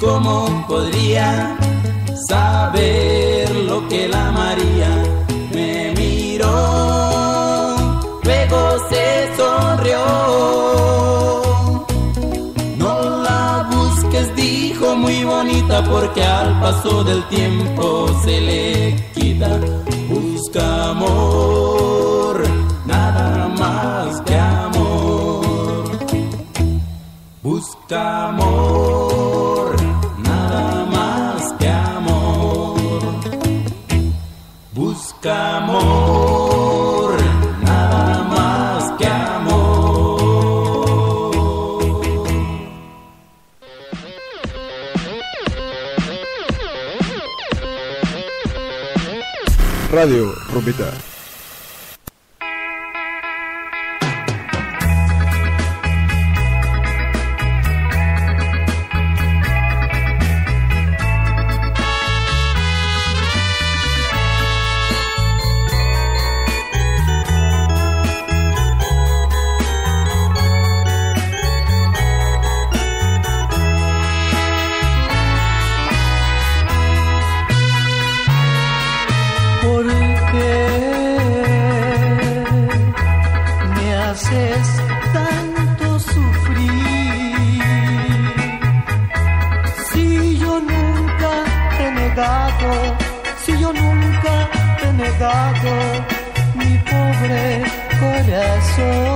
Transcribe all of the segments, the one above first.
¿Cómo podría saber lo que la María me miró? Luego se sonrió. No la busques, dijo muy bonita, porque al paso del tiempo se le quita. Busca amor, nada más que amor. Busca amor, Amor, nada más que amor. Radio Rumbita. Tanto sufrir? Si yo nunca te he negado, si yo nunca te he negado mi pobre corazón.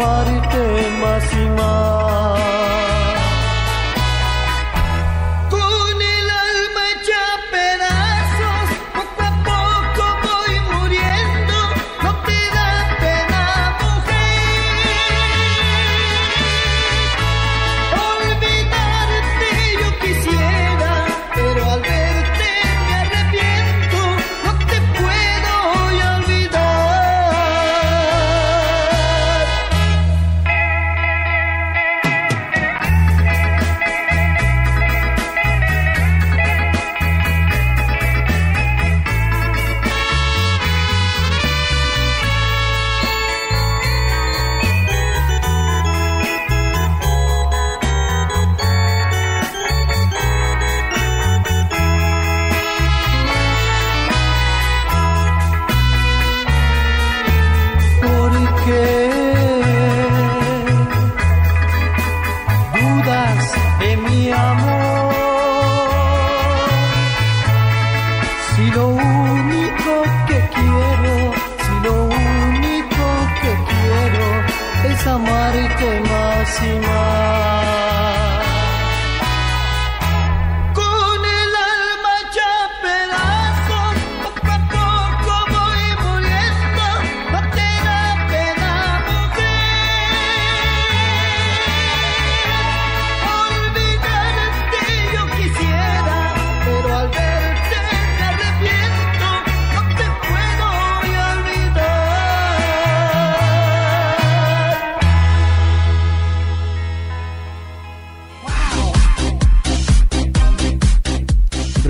Es más.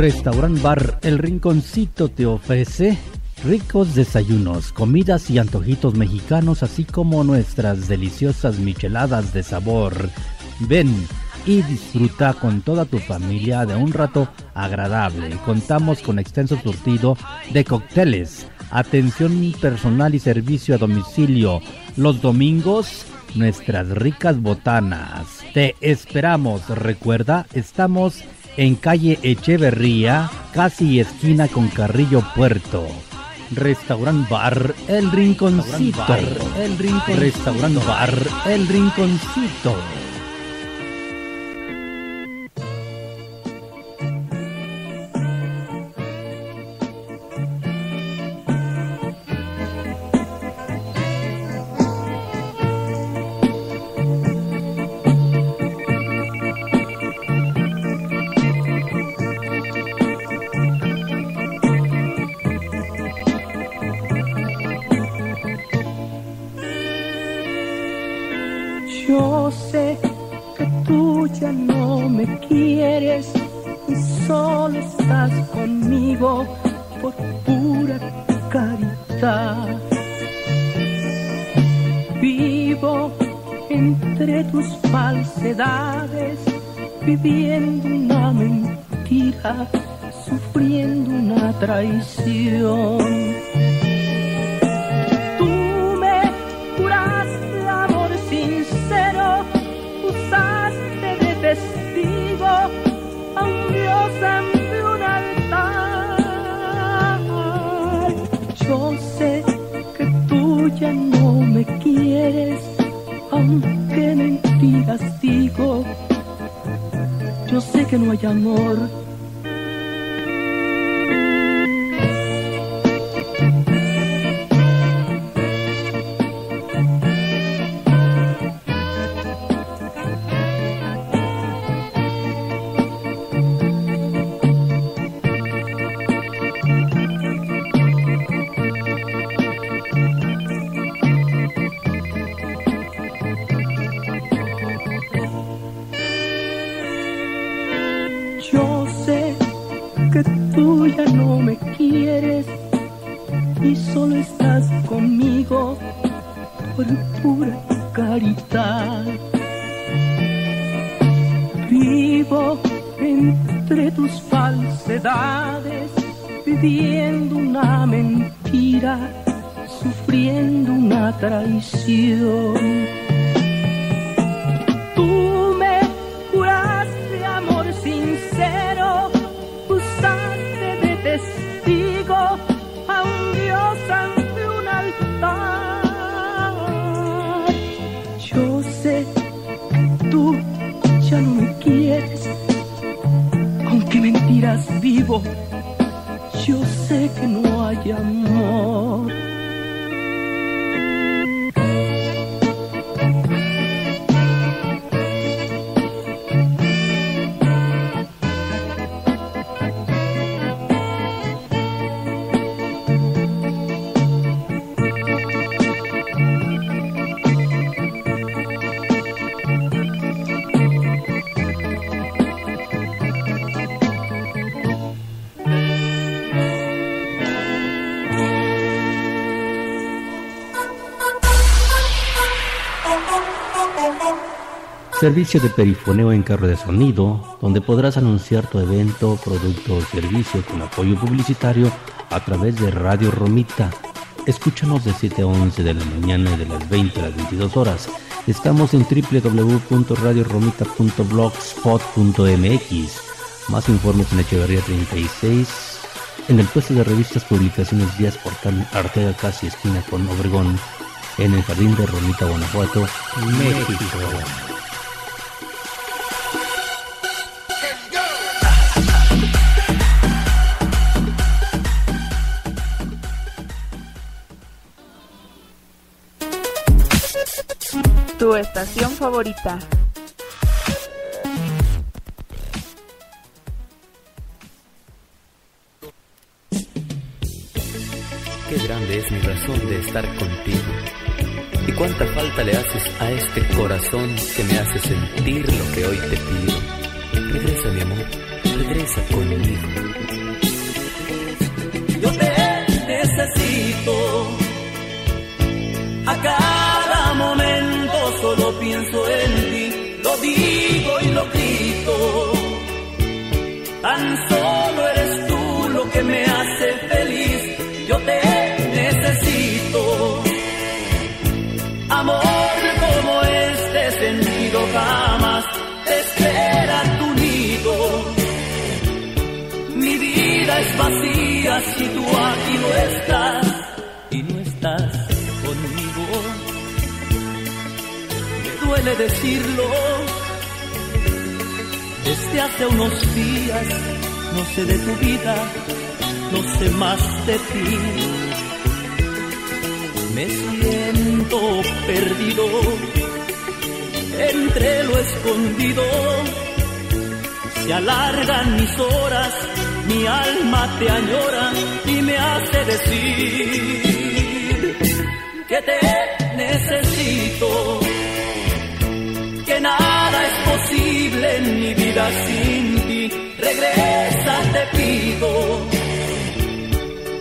Restaurant Bar El Rinconcito te ofrece ricos desayunos, comidas y antojitos mexicanos, así como nuestras deliciosas micheladas de sabor. Ven y disfruta con toda tu familia de un rato agradable. Contamos con extenso surtido de cócteles, atención personal y servicio a domicilio. Los domingos, nuestras ricas botanas. Te esperamos. Recuerda, estamos en calle Echeverría, casi esquina con Carrillo Puerto. Restaurant Bar El Rinconcito. El Rincon Restaurant Bar El Rinconcito. Conmigo por pura caridad. Vivo entre tus falsedades, viviendo una mentira, sufriendo una traición. Digo. Yo sé que no hay amor. Entre tus falsedades, viviendo una mentira, sufriendo una traición. Tú aunque mentiras vivo. Servicio de perifoneo en carro de sonido, donde podrás anunciar tu evento, producto o servicio con apoyo publicitario a través de Radio Romita. Escúchanos de 7 a 11 de la mañana y de las 20 a las 22 horas. Estamos en www.radioromita.blogspot.mx. Más informes en Echeverría 36, en el puesto de revistas Publicaciones Díaz Portal Artega Casi esquina con Obregón, en el Jardín de Romita, Guanajuato, México. Tu estación favorita. Qué grande es mi razón de estar contigo. Y cuánta falta le haces a este corazón que me hace sentir lo que hoy te pido. Regresa, mi amor, regresa conmigo. Tan solo eres tú lo que me hace feliz. Yo te necesito. Amor como este sentido jamás te espera tu nido. Mi vida es vacía si tú aquí no estás y no estás conmigo. Me duele decirlo, desde hace unos días no sé de tu vida, no sé más de ti. Me siento perdido entre lo escondido. Se alargan mis horas, mi alma te añora y me hace decir que te necesito. vida sin ti. Regresa, te pido.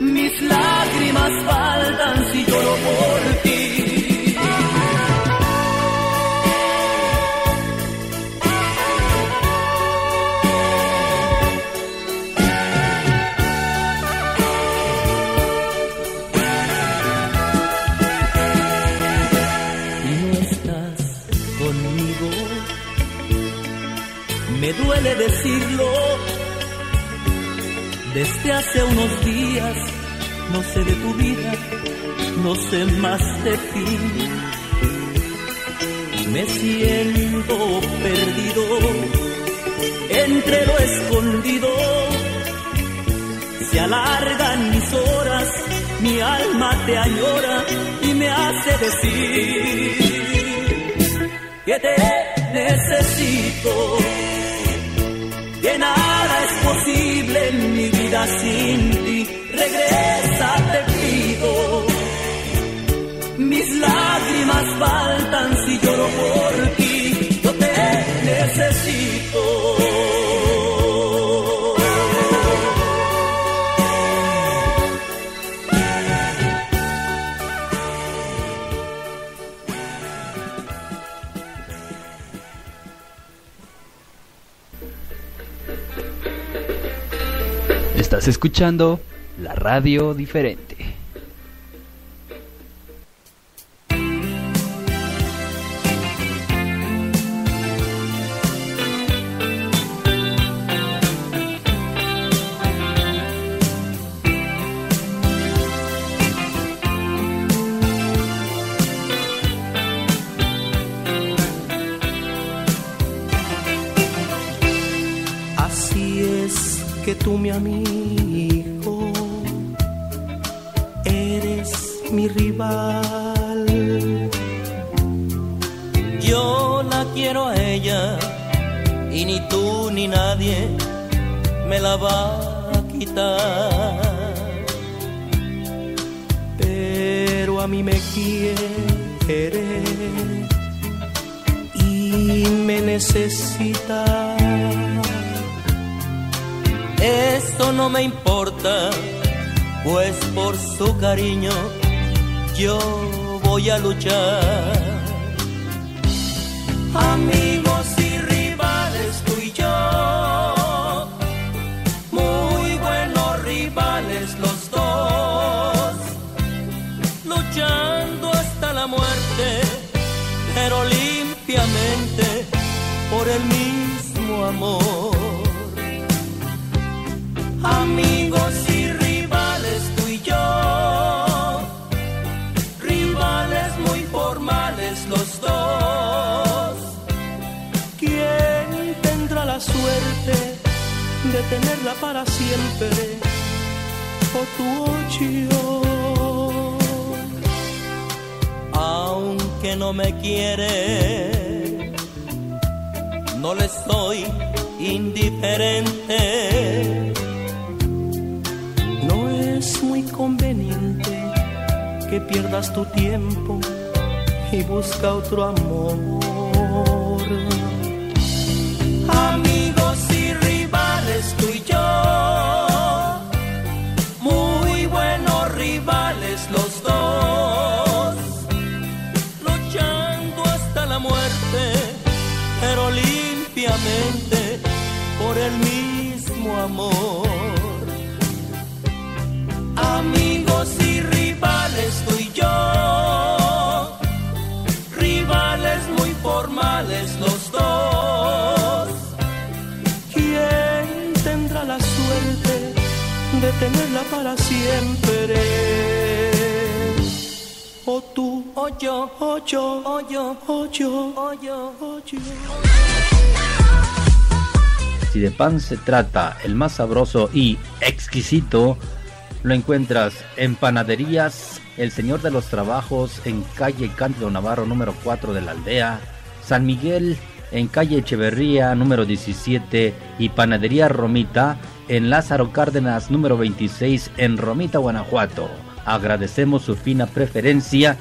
Mis lágrimas faltan si lloro por ti. Hace unos días no sé de tu vida, no sé más de ti. Me siento perdido entre lo escondido. Se alargan mis horas, mi alma te añora y me hace decir que te necesito que nada es posible en mi sin ti. Regresa, te pido. Mis lágrimas faltan si lloro por ti. Escuchando la radio diferente. tú, mi amigo, mi rival. Yo la quiero a ella y ni tú ni nadie me la va a quitar. Pero a mí me quiere y me necesita esto no me importa, pues por su cariño yo voy a luchar. Amigos para siempre? O tú o yo. Aunque no me quiere, no le soy indiferente muy conveniente que pierdas tu tiempo y busca otro amor. Amigos y limpiamente por el mismo amor. Amigos y rivales tú y yo, rivales muy formales los dos. ¿Quién tendrá la suerte de tenerla para siempre? O tú, o yo, o yo, o yo, o yo, o yo, o yo. Si de pan se trata, el más sabroso y exquisito lo encuentras en Panaderías El Señor de los Trabajos en calle Cándido Navarro número 4 de la aldea, San Miguel en calle Echeverría número 17 y Panadería Romita en Lázaro Cárdenas número 26 en Romita, Guanajuato. Agradecemos su fina preferencia